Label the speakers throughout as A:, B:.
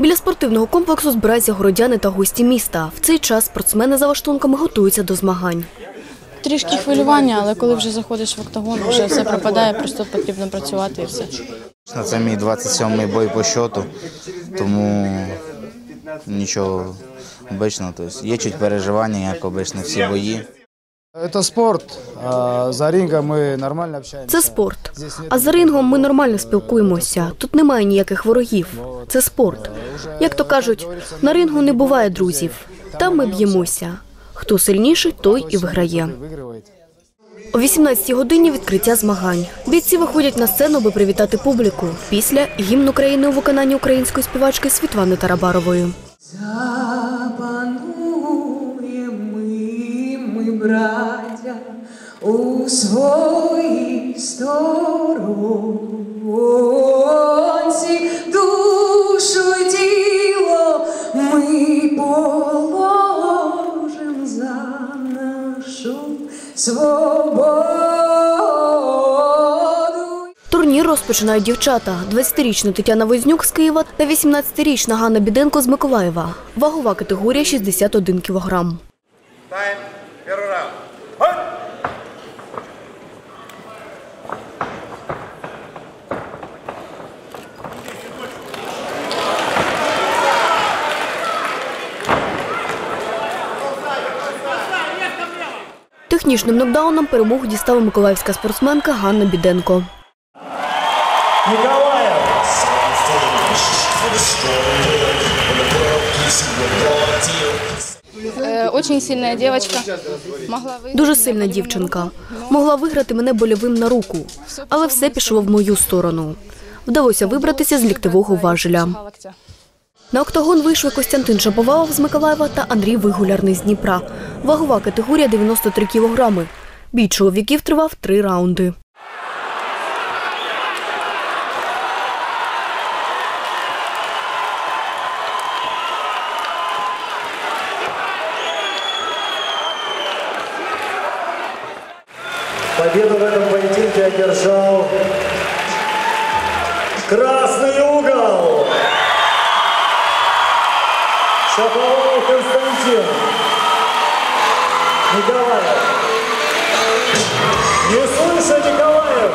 A: Біля спортивного комплексу збираються городяни та гості міста. В цей час спортсмени за лаштунками готуються до змагань.
B: Трішки хвилювання, але коли вже заходиш в октагон, вже все пропадає, просто потрібно працювати і все.
C: Це мій 27-й бой по счету, тому нічого обичного. Тобто є чуть переживання, як обично, всі бої.
D: Это спорт. а За рингом мы нормально общаемся.
A: Це спорт. А за рингом ми нормально спілкуємося. Тут немає ніяких ворогів. Це спорт. Як то кажуть, на рингу не буває друзів. Там ми б'ємося. Хто сильніший, той і виграє.
D: Выигрывает.
A: О 18-й годині відкриття змагань. Бійці виходять на сцену, аби привітати публіку. Після гімн України у виконанні української співачки Світлани Тарабарової.
E: Браття, у своїй сторонці, душу й тіло ми положим за нашу свободу.
A: Турнір розпочинають дівчата. 20-річна Тетяна Вознюк з Києва та 18-річна Ганна Біденко з Миколаєва. Вагова категорія 61 кілограм. Технічним нокдауном перемогу дістала миколаївська спортсменка Ганна Біденко.
B: Е, Очень сильна дівчинка. Могла.
A: Дуже сильна дівчинка. Могла виграти мене больовим на руку, але все пішло в мою сторону. Вдалося вибратися з ліктивого важеля. На октагон вийшли Костянтин Шаповалов з Миколаєва та Андрій Вигулярний з Дніпра. Вагова категорія 93 кілограми. Бій чоловіків тривав три раунди.
F: Победу в этом поединке одержал красный угол. Шаповалов Константин. Николаев. Не слышу, Николаев.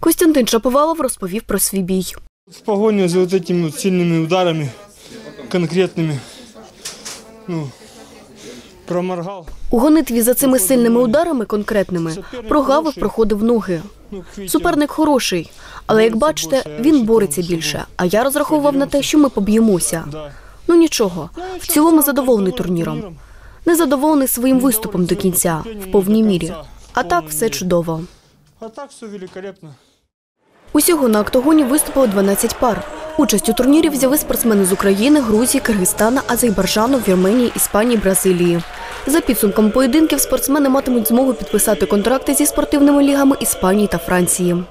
A: Костянтин Шаповалов розповів про свій бій.
G: В погоне за вот этими вот сильными ударами, конкретными, ну, проморгал.
A: У гонитві за цими сильними ударами конкретними прогавив проходив ноги.
G: Ну,
A: Суперник хороший, але як бачите, він бореться більше. А я розраховував на те, що ми поб'ємося. Ну нічого, в цілому задоволений турніром. Незадоволений своїм виступом до кінця, в повній мірі. А так все чудово.
G: А так все великолепно.
A: Усього на октагоні виступило 12 пар. Участь у турнірі взяли спортсмени з України, Грузії, Киргизстана, Азербайджану, Вірменії, Іспанії, Бразилії. За підсумком поєдинків спортсмени матимуть змогу підписати контракти зі спортивними лігами Іспанії та Франції.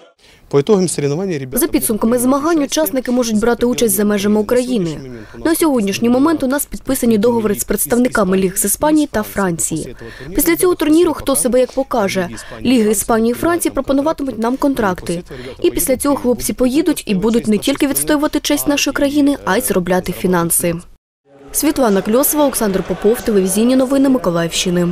H: По итогам соревнований.
A: За підсумками змагань учасники можуть брати участь за межами України. На сьогоднішній момент у нас підписані договори з представниками ліг з Іспанії та Франції. Після цього турніру хто себе як покаже. Ліги Іспанії і Франції пропонуватимуть нам контракти. І після цього хлопці поїдуть і будуть не тільки відстоювати честь нашої країни, а й заробляти фінанси. Світлана Кльосова, Олександр Попов, телевізійні новини Миколаївщини.